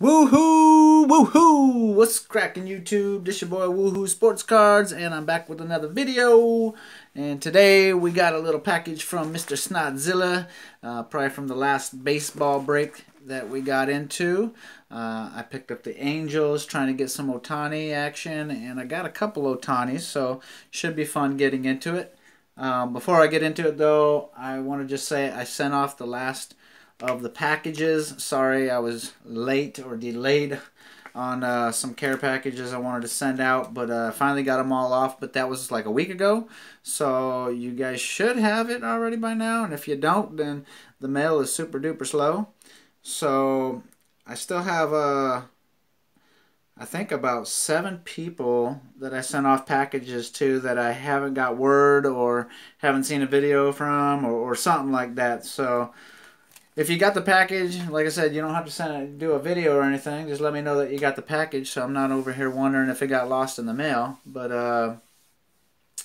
Woohoo! Woohoo! What's cracking YouTube? This your boy Woohoo Sports Cards, and I'm back with another video. And today we got a little package from Mr. Snodzilla, uh, probably from the last baseball break that we got into. Uh, I picked up the Angels, trying to get some Ohtani action, and I got a couple Ohtanis, so should be fun getting into it. Um, before I get into it, though, I want to just say I sent off the last of the packages. Sorry I was late or delayed on uh, some care packages I wanted to send out, but uh, finally got them all off. But that was like a week ago, so you guys should have it already by now. And if you don't, then the mail is super duper slow. So I still have uh, I think about seven people that I sent off packages to that I haven't got word or haven't seen a video from or, or something like that. So if you got the package, like I said, you don't have to send do a video or anything. Just let me know that you got the package, so I'm not over here wondering if it got lost in the mail. But uh,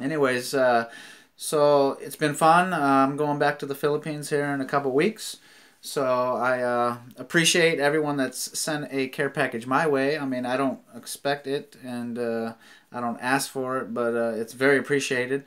anyways, uh, so it's been fun. Uh, I'm going back to the Philippines here in a couple weeks. So I uh, appreciate everyone that's sent a care package my way. I mean, I don't expect it and uh, I don't ask for it, but uh, it's very appreciated.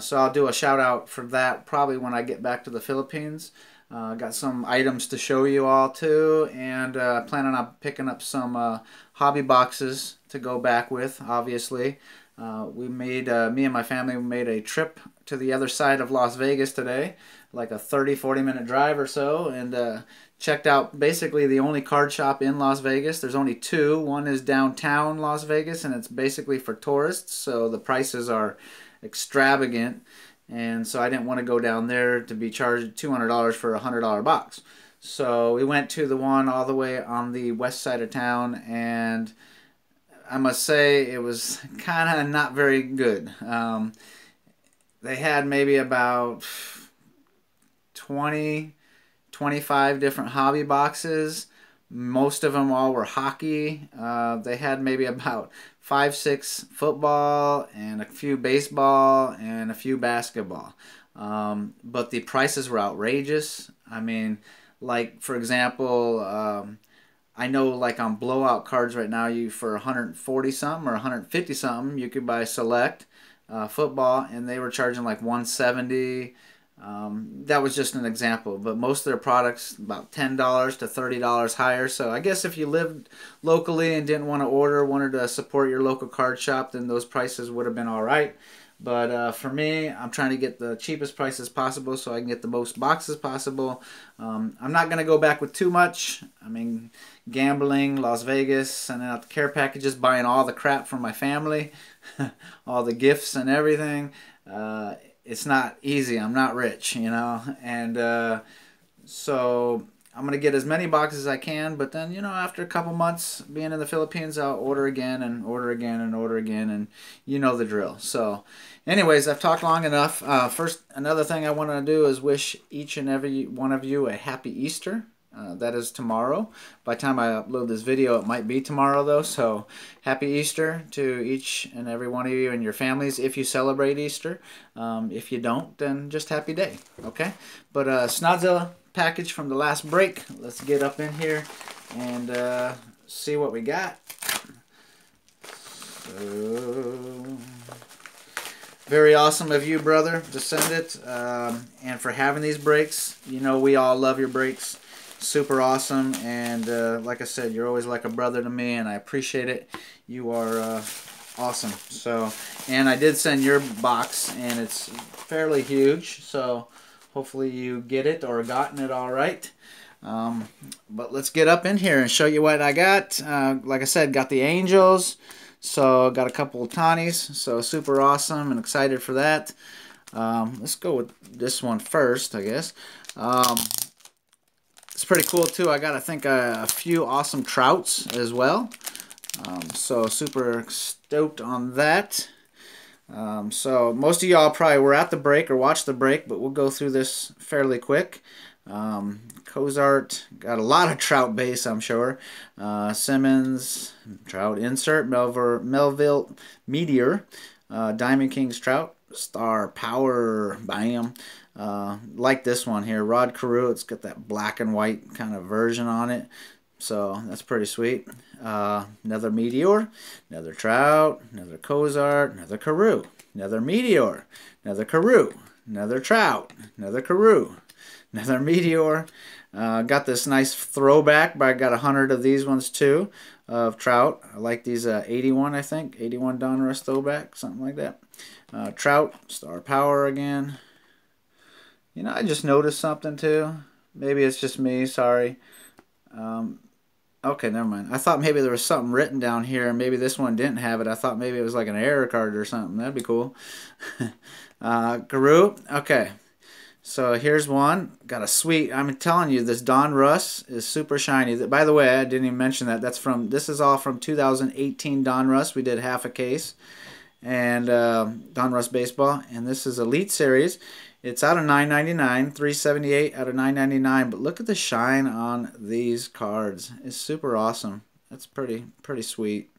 So I'll do a shout out for that probably when I get back to the Philippines. Uh, got some items to show you all too, and uh, planning on picking up some uh, hobby boxes to go back with. Obviously, uh, we made uh, me and my family made a trip to the other side of Las Vegas today, like a 30-40 minute drive or so, and uh, checked out basically the only card shop in Las Vegas. There's only two. One is downtown Las Vegas, and it's basically for tourists, so the prices are extravagant and so I didn't want to go down there to be charged $200 for a $100 box. So we went to the one all the way on the west side of town, and I must say it was kind of not very good. Um, they had maybe about 20, 25 different hobby boxes. Most of them all were hockey. Uh, they had maybe about five, six football and a few baseball and a few basketball. Um, but the prices were outrageous. I mean, like for example, um, I know like on blowout cards right now, you for 140 something or 150 something, you could buy select uh, football, and they were charging like 170. Um, that was just an example, but most of their products about ten dollars to thirty dollars higher. So I guess if you lived locally and didn't want to order, wanted to support your local card shop, then those prices would have been all right. But uh, for me, I'm trying to get the cheapest prices possible so I can get the most boxes possible. Um, I'm not going to go back with too much. I mean, gambling, Las Vegas, sending out the care packages, buying all the crap for my family, all the gifts and everything. Uh, it's not easy. I'm not rich, you know, and uh, so I'm gonna get as many boxes as I can. But then, you know, after a couple months being in the Philippines, I'll order again and order again and order again, and you know the drill. So, anyways, I've talked long enough. Uh, first, another thing I want to do is wish each and every one of you a happy Easter. Uh, that is tomorrow. By the time I upload this video, it might be tomorrow though. So happy Easter to each and every one of you and your families if you celebrate Easter. Um, if you don't, then just happy day. Okay. But uh, Snodzilla package from the last break. Let's get up in here and uh, see what we got. So, very awesome of you, brother, to send it um, and for having these breaks. You know we all love your breaks super awesome and uh, like I said you're always like a brother to me and I appreciate it. You are uh, awesome. So and I did send your box and it's fairly huge so hopefully you get it or gotten it all right. Um, but let's get up in here and show you what I got. Uh, like I said got the Angels so got a couple Ohtanis so super awesome and excited for that. Um, let's go with this one first I guess. Um, pretty cool too. I got, I think, a, a few awesome trouts as well. Um, so super stoked on that. Um, so most of y'all probably were at the break or watched the break, but we'll go through this fairly quick. Um, Cozart got a lot of trout base, I'm sure. Uh, Simmons, trout insert, Melville, Melville Meteor, uh, Diamond Kings trout, Star Power, bam. Uh, like this one here, Rod Carew. It's got that black and white kind of version on it. So that's pretty sweet. Uh, another Meteor, another Trout, another Cozart, another Carew, another Meteor, another Carew, another Trout, another Carew, another Meteor. Uh, got this nice throwback, but I got a hundred of these ones too of Trout. I like these uh, 81, I think, 81 Donruss throwback, something like that. Uh, Trout, Star Power again. You know, I just noticed something too. Maybe it's just me, sorry. Um, okay, never mind. I thought maybe there was something written down here. And maybe this one didn't have it. I thought maybe it was like an error card or something. That'd be cool. uh, Guru, okay. So here's one. Got a sweet. I'm telling you, this Donruss is super shiny. By the way, I didn't even mention that. That's from. This is all from 2018 Donruss. We did half a case, and uh, Donruss baseball. And this is Elite Series. It's out of 9.99, 378 out of 9.99. But look at the shine on these cards. It's super awesome. That's pretty pretty sweet.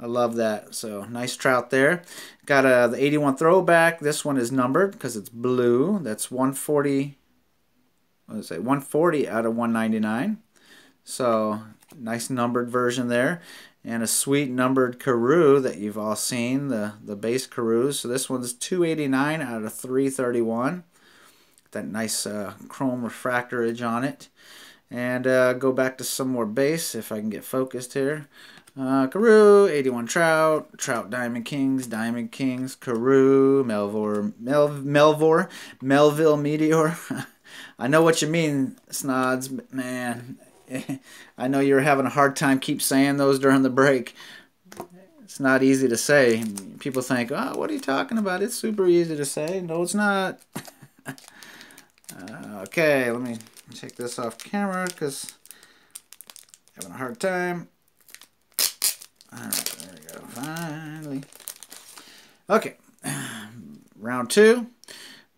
I love that. So nice trout there. Got a the 81 throwback. This one is numbered because it's blue. That's 140. What did I say? 140 out of 199. So nice numbered version there. And a sweet numbered Carew that you've all seen, the, the base Carew. So this one's 289 out of 331. That nice uh, chrome refractorage on it. And uh, go back to some more base if I can get focused here. Uh, Carew, 81 Trout, Trout Diamond Kings, Diamond Kings, Carew, Melvor, Mel, Melvor, Melville Meteor. I know what you mean, Snodz, man. I know you're having a hard time keep saying those during the break. It's not easy to say. People think, oh, what are you talking about? It's super easy to say. No, it's not. uh, okay, let me take this off camera because having a hard time. Alright, there we go. Finally. Okay. Round two.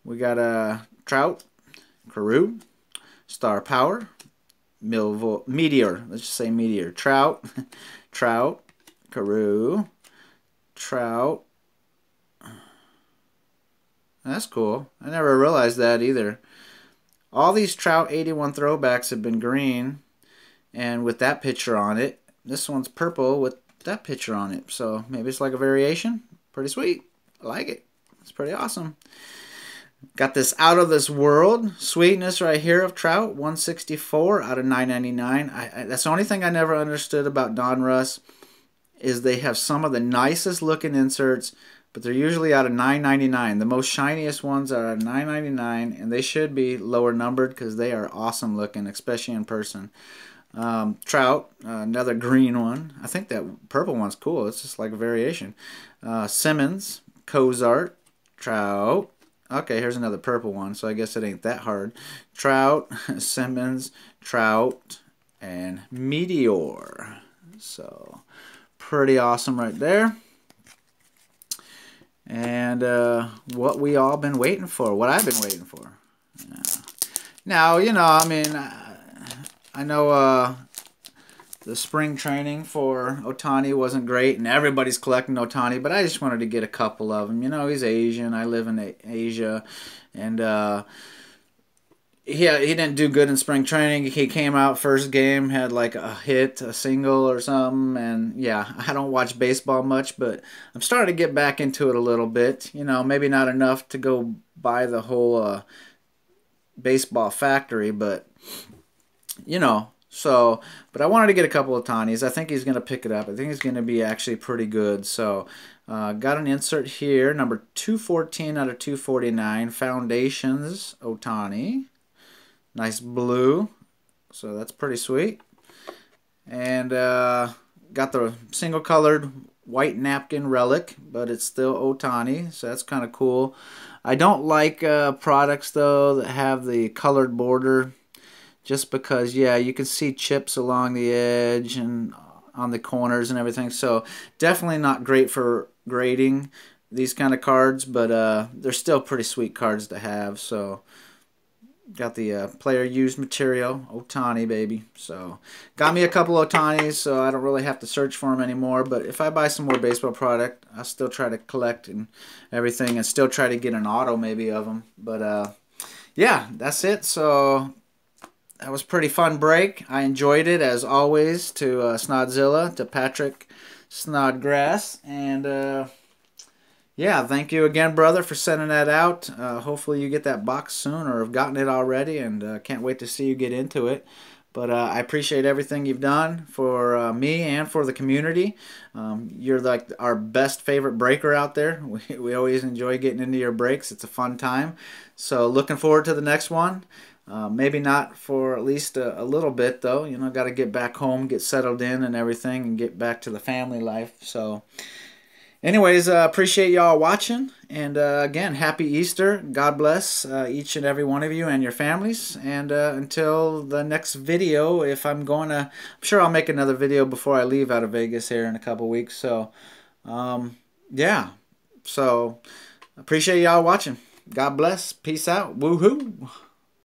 We got a uh, Trout, Carew, Star Power, Milvo Meteor. Let's just say Meteor. Trout, Trout, Carew, Trout. That's cool. I never realized that either. All these Trout 81 throwbacks have been green, and with that picture on it. This one's purple with that picture on it. So maybe it's like a variation. Pretty sweet. I like it. It's pretty awesome. Got this out of this world sweetness right here of trout, 164 out of 999. I, I, that's the only thing I never understood about Donruss is they have some of the nicest looking inserts, but they're usually out of 999. The most shiniest ones are at 999, and they should be lower numbered because they are awesome looking, especially in person. Um, trout, uh, another green one. I think that purple one's cool. It's just like a variation. Uh, Simmons, Cozart, Trout. Okay, here's another purple one, so I guess it ain't that hard. Trout, Simmons, Trout, and Meteor. So, pretty awesome right there. And uh, what we all been waiting for, what I've been waiting for. Yeah. Now, you know, I mean, I know uh, the spring training for Ohtani wasn't great, and everybody's collecting Ohtani, but I just wanted to get a couple of them. You know, he's Asian. I live in Asia, and uh, he he didn't do good in spring training. He came out first game, had like a hit, a single or something, and yeah, I don't watch baseball much, but I'm starting to get back into it a little bit. You know, maybe not enough to go buy the whole uh, baseball factory, but you know, so, but I wanted to get a couple Ohtanis. I think he's going to pick it up. I think he's going to be actually pretty good. So, uh, got an insert here, number 214 out of 249, Foundations Ohtani. Nice blue. So that's pretty sweet. And uh, got the single colored white napkin relic, but it's still Ohtani, so that's kind of cool. I don't like uh, products though that have the colored border just because yeah you can see chips along the edge and on the corners and everything. So definitely not great for grading these kind of cards but uh, they're still pretty sweet cards to have. So got the uh, player used material Ohtani baby. So got me a couple Ohtanis so I don't really have to search for them anymore. But if I buy some more baseball product I'll still try to collect and everything and still try to get an auto maybe of them but uh, yeah that's it. So that was pretty fun break. I enjoyed it as always. To uh, Snodzilla, to Patrick Snodgrass, and uh, yeah, thank you again, brother, for sending that out. Uh, hopefully, you get that box soon, or have gotten it already, and uh, can't wait to see you get into it. But uh, I appreciate everything you've done for uh, me and for the community. Um, you're like our best favorite breaker out there. We, we always enjoy getting into your breaks. It's a fun time. So looking forward to the next one. Uh, maybe not for at least a, a little bit though. You know, got to get back home, get settled in, and everything, and get back to the family life. So anyways, uh, appreciate y'all watching. And uh, again, happy Easter. God bless uh, each and every one of you and your families. And uh, until the next video, if I'm going to, I'm sure I'll make another video before I leave out of Vegas here in a couple weeks. So, um, yeah. So, appreciate y'all watching. God bless. Peace out. Woohoo.